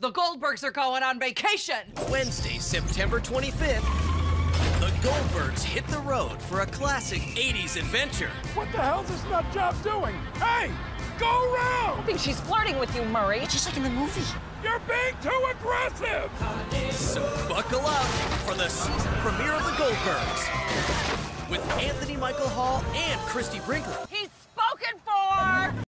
The Goldbergs are going on vacation. Wednesday, September 25th, the Goldbergs hit the road for a classic 80s adventure. What the hell's this nut job doing? Hey, go round! I think she's flirting with you, Murray. It's Just like in the movie. You're being too aggressive! So buckle up for the season premiere of the Goldbergs with Anthony Michael Hall and Christie Brinkley.